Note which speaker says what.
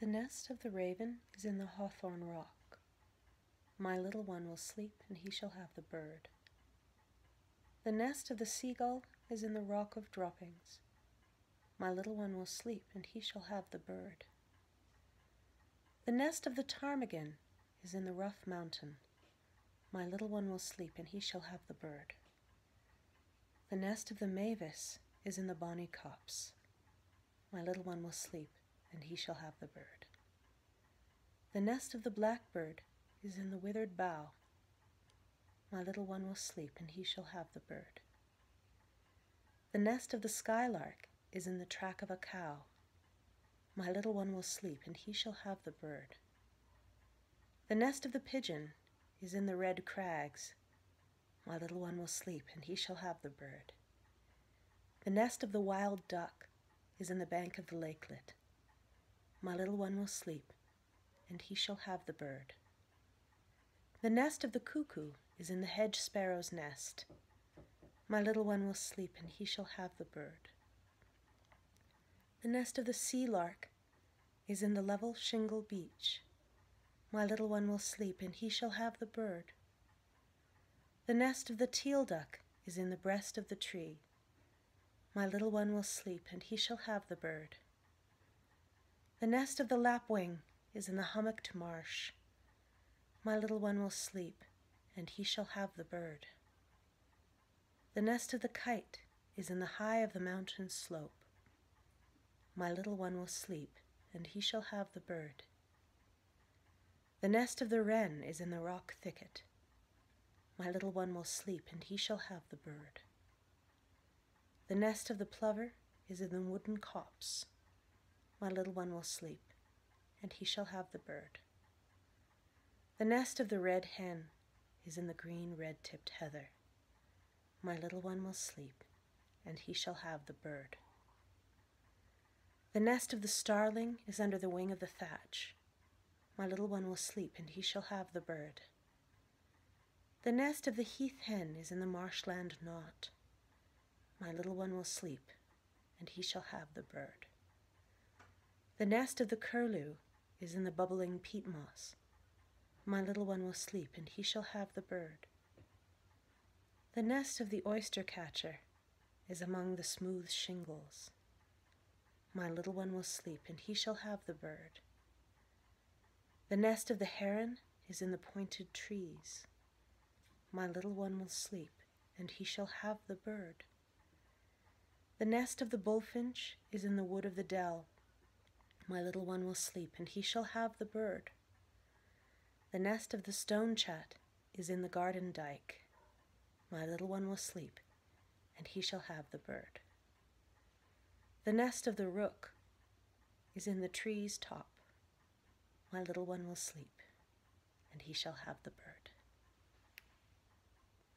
Speaker 1: The nest of the raven is in the hawthorn rock. My little one will sleep, and he shall have the bird. The nest of the seagull is in the rock of droppings. My little one will sleep, and he shall have the bird. The nest of the ptarmigan is in the rough mountain. My little one will sleep, and he shall have the bird. The nest of the mavis is in the bonny copse. My little one will sleep, and he shall have the bird. The nest of the blackbird is in the withered bough. My little one will sleep, and he shall have the bird. The nest of the skylark is in the track of a cow. My little one will sleep, and he shall have the bird. The nest of the pigeon is in the red crags. My little one will sleep, and he shall have the bird. The nest of the wild duck is in the bank of the lakelet. My little one will sleep, and he shall have the bird. The nest of the cuckoo is in the hedge sparrow's nest. My little one will sleep, and he shall have the bird. The nest of the sea lark is in the level shingle beach. My little one will sleep, and he shall have the bird. The nest of the teal duck is in the breast of the tree. My little one will sleep, and he shall have the bird. The nest of the lapwing is in the hummocked marsh. My little one will sleep, and he shall have the bird. The nest of the kite is in the high of the mountain slope. My little one will sleep, and he shall have the bird. The nest of the wren is in the rock thicket. My little one will sleep, and he shall have the bird. The nest of the plover is in the wooden copse. My little one will sleep, and he shall have the bird. The nest of the red hen is in the green red tipped heather. My little one will sleep, and he shall have the bird. The nest of the starling is under the wing of the thatch. My little one will sleep, and he shall have the bird. The nest of the heath hen is in the marshland knot. My little one will sleep, and he shall have the bird. The nest of the curlew is in the bubbling peat moss. My little one will sleep, and he shall have the bird. The nest of the oyster catcher is among the smooth shingles. My little one will sleep, and he shall have the bird. The nest of the heron is in the pointed trees. My little one will sleep, and he shall have the bird. The nest of the bullfinch is in the wood of the dell. My little one will sleep, and he shall have the bird. The nest of the stonechat is in the garden dyke. My little one will sleep, and he shall have the bird. The nest of the rook is in the tree's top. My little one will sleep, and he shall have the bird.